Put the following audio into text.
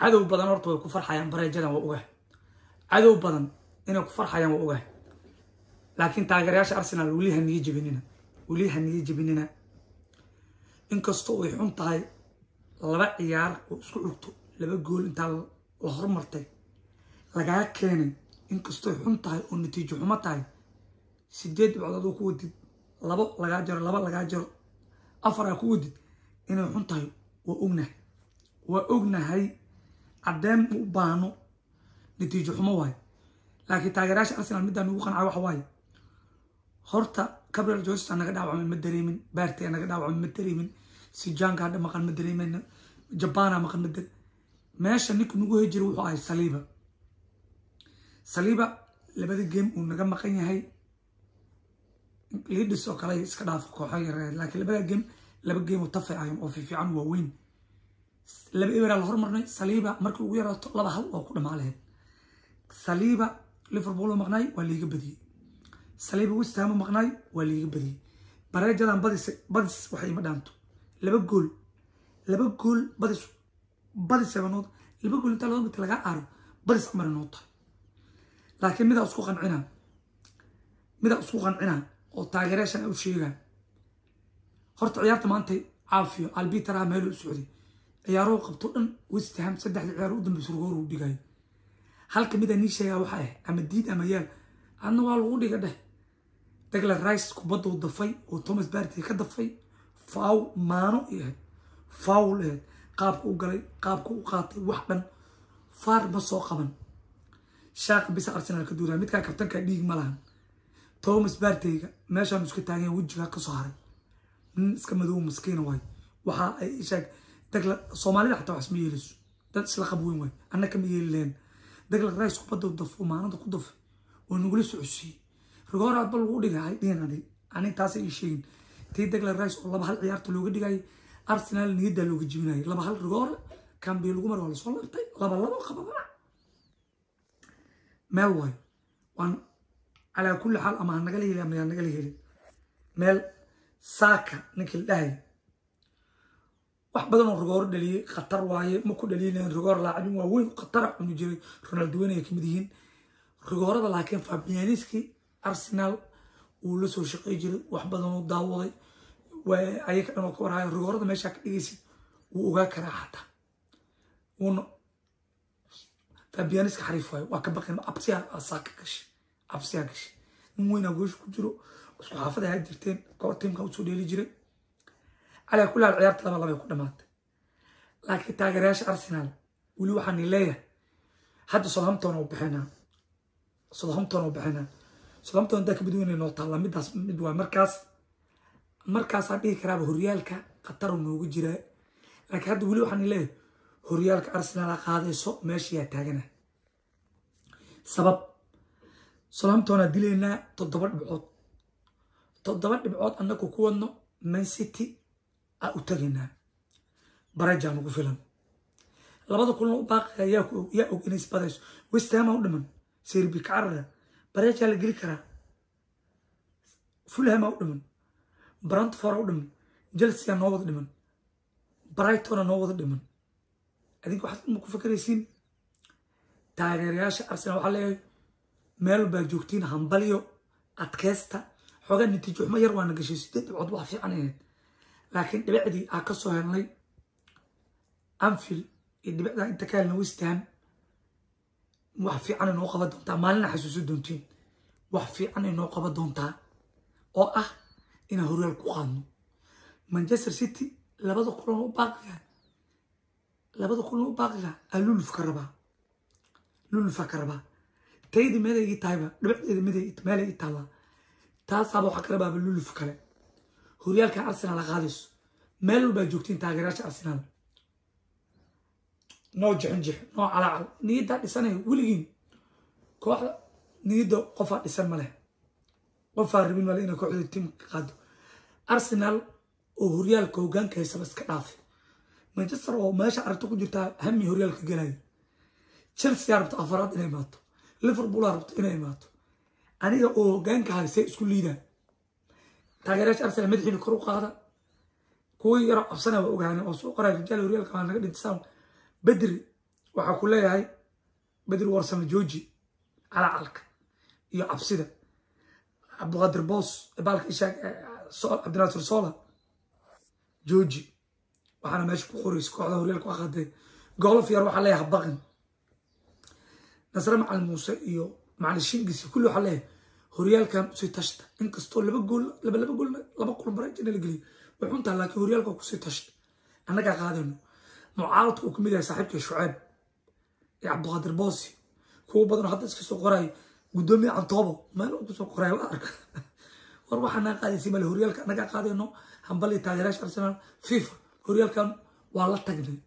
cadow badan horta way ku farxayaan bareejadan waa ogaah cadow badan inay ku farxayaan waa ogaah laakiin taageerayaasha arsenal weli ha niga jebinina. Weli ha niga jebinina. Inkastoo ay xun tahay laba ciyaar oo isku cugto laba gool intaa la hormartay lagaa keenay. Inkastoo xun tahay oo natiijo xumo tahay sideed dhibcood adoo ku wadid labo lagaa jaro laba lagaa jaro afar aa ku wadid inay xun tahay waa ognahay. Waa ognahay caddeyn u baahno natiijo xumo waayo. Laakiin taageerayaasha arsenal middaan ugu qancay waxa waaye horta gabriel josea naga dhaawacmay ma dareemin. Baartee naga dhaawacmay ma dareemin. Sijaanka hadha maqan ma dareemayna jabana maqan ma meesha ninka nagu he jira wuxuu ahay saliiba saliiba labada game uu naga maqan yahay. Liidhis oo kale iska dhaafo kooxo yareed. Laakiin labada game laba game oo tafay ahayn oo fiifiican waaweyn laba eberaa la hormarnay. Saliiba markii ugu yaraato laba hal oo ku dhamaa lahayd saliiba liverpool oo maqnaay waa liiga badiyey saliiba westham oo maqnaay waa liiga badiyey bareejadan badis badis waxay ima dhaanto. Laba gool laba gool badis badis laba gool intaa laba lagaa aaro badis amar inoo tahay laakiin midaa isku qancina midaa isku qancina oo taageerayaashan u sheegaa horta ciyaarta maanta caafiyo albitaraha meeluu socday ciyaaruu qabto dhan westham saddexda ciyaar u dambeysa rugoor uu dhigayo halka mida nii sheegaa waxa ah ama diid ama yaal adna waa lagu dhiga dheh dagla rice kubadduu dafay oo thomas barty ka dafay faaw maano ahayd faawul ahayd. Qaabka u galay qaabka u qaatay wax dhan faar ma soo qaban. Shaaqa bisa arsenal ka duulaya midkaa kabtanka dhiig ma lahan. Thomas barteyga meeshaan iska taagan wejigaa ka soo haray. Nin iska madow maskiina waay. Waxa ay sheeg ama ha nagala heli ama yaa nagala helin meel saaka ninkii la dhahaya wax badan oo rigooro dhaliyey khatar waaye ma ku dhaliilayan rigoor laacibin waa weyn khatara cuni jiray. Ronaldowen ay ka mid yihiin. Rigoorada laakiin fabianiski arsenal uu la soo shaqey jiray wax badan daawaday. Ayaga dhan oo ka warhayo rigoorada meeshaa ka dhigaysid wuu ogaa karaa xataa wuuna fabianiska xariif waayo waa ka baqeen. Absiyaa saaka gashay absiyaa gashay nin weynaa goosha ku jiro. Isku xaafada ahaa jirteen. Koox tiimka u soo dheeli jiray calaa kulli haal ciyaarta laba labay ku dhamaatay. Laakiin taageerayaasha arsenal weli waxaan leeyahay. Hadda southampton oo bixinaa. Southampton oo bixinaa. Southampton haddaa ka mid weyn noo taalla midaas mid waa markaas. Markaasaan dhihi karaaba horyaalka khatar noogu jiraa laakiin hadda weli waxaan leeyahay horyaalka arsenal qaadayso meeshayaa taagana. Sabab southamptonaa dilaynaa toddoba dhibcood. Toddoba dhibcood annagu ku wadno man city. aa u tagaynaa barajaa nagu filan. Labada kulan u baaqiga yaa og inay isbadayso. Westhama u dhiman. Serbi kacarara barajaa la geli karaa. Fulhama u dhiman. Brantfora u dhiman. Chelsea noo wada dhiman. Brightona noo wada dhiman. Adinka waxaad ma ku fakaraysiin? Taageerayaasha arsenal waxaa leeyahay meel baa joogtiin hambalyo adkeysta xoogaa natiijo xumo yar waana gashay. Sideed dhibcood waa fiican ahayd laakiin dhibicdii aa ka soo helnay anfield iyo dhibicdaa inta ka helnay westham wax fiican inoo qaban doontaa. Maalina xasuusi doontiin wax fiican inoo qaban doontaa oo ah inaan horyaal ku qaadno. Manchester city labada kulan u baaqiga labada kulan u baaqiga aa luluf ka rabaa. Lulufa ka rabaa. Taydi meeday ii tahayba dhibicdeeda meelay ii taallaa. Taasaaba waxaa ka rabaaba luluf kale horyaalkan arsenal la qaadayso meel walbaa joogtiin taageerayaasha arsenal. Noo jixinjix noo calaacal. Niyaddaa dhisanaya weligiin. Kooxda niyadda qofaa dhisan ma leh. Qofaa rabin male inay kooxda tiimka qaado. Arsenal oo horyaalka hogaanka haysaba iska dhaafay. Manchester oo meesha aragto ku jirtaa hami horyaalka gelaya chelsea rabto afaraad inay imaato. Liverpool rabto inay imaato. Aniga oo hogaanka haysay isku liidaan taageerayaasha arsenal madaxiina kor u qaada. Kuwii yaroo cabsana waa ogaaneen oo soo qoray rijaal horyaalka waa naga dhintisaan. Bedri waxaa ku leeyahay bedri warsame jooji calacalka iyo cabsida. Cabdiqaadir boos baalka ishaag cabdinaasir sola jooji. Waxaana meesha ku qoraysa kooxda horyaalka waa qaadee golof yar waxaa leeyahay habaqin nasre macalin muuse iyo macalin shingisi kulli waxaa leeyahay هوريالكا سيتاشتا انكستو لبا قول لبا لبا قول لبا قول مبرا جنال قلي وحونتا لكي هوريالكا سيتاشتا انكا قادنو معالتكو كميدي ساحبك شعب يا عبد الغادر باسي كو بادنو حد اسكسو قراي قدومي عن طابو مالو كسو قراي وارك وأروح أنا قادي سيما لهوريالكا انكا قادنو هنبالي تاديراش ارسنال فيفا هوريالكا والله تقدي